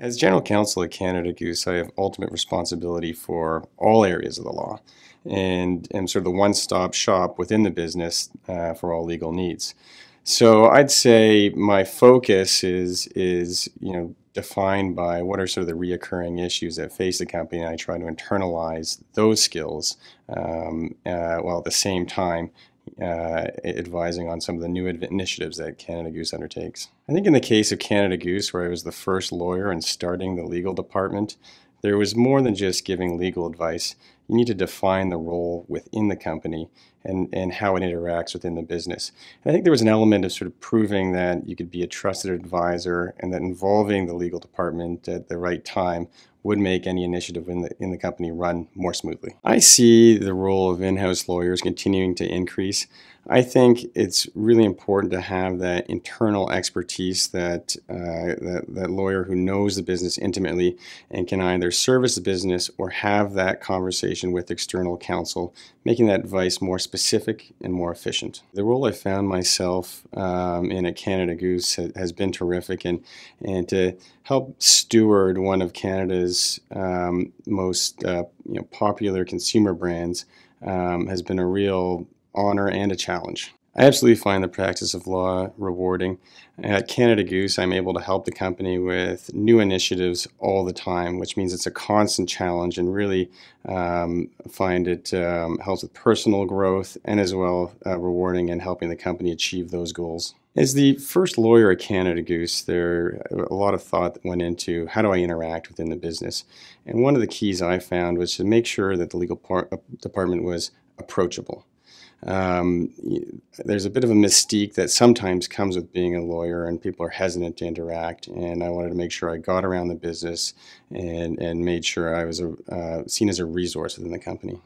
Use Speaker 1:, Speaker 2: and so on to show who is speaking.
Speaker 1: As General Counsel at Canada Goose, I have ultimate responsibility for all areas of the law and am sort of the one stop shop within the business uh, for all legal needs. So I'd say my focus is, is you know, defined by what are sort of the reoccurring issues that face the company, and I try to internalize those skills um, uh, while at the same time uh, advising on some of the new initiatives that Canada Goose undertakes. I think in the case of Canada Goose, where I was the first lawyer and starting the legal department, there was more than just giving legal advice. You need to define the role within the company and, and how it interacts within the business. And I think there was an element of sort of proving that you could be a trusted advisor and that involving the legal department at the right time would make any initiative in the, in the company run more smoothly. I see the role of in-house lawyers continuing to increase. I think it's really important to have that internal expertise, that, uh, that, that lawyer who knows the business intimately and can either service the business or have that conversation with external counsel, making that advice more specific and more efficient. The role I found myself um, in at Canada Goose has been terrific and, and to help steward one of Canada's um, most uh, you know, popular consumer brands um, has been a real honor, and a challenge. I absolutely find the practice of law rewarding. At Canada Goose, I'm able to help the company with new initiatives all the time, which means it's a constant challenge and really um, find it um, helps with personal growth and as well uh, rewarding and helping the company achieve those goals. As the first lawyer at Canada Goose, there a lot of thought went into how do I interact within the business. And one of the keys I found was to make sure that the legal uh, department was approachable um, there's a bit of a mystique that sometimes comes with being a lawyer and people are hesitant to interact and I wanted to make sure I got around the business and, and made sure I was a, uh, seen as a resource within the company.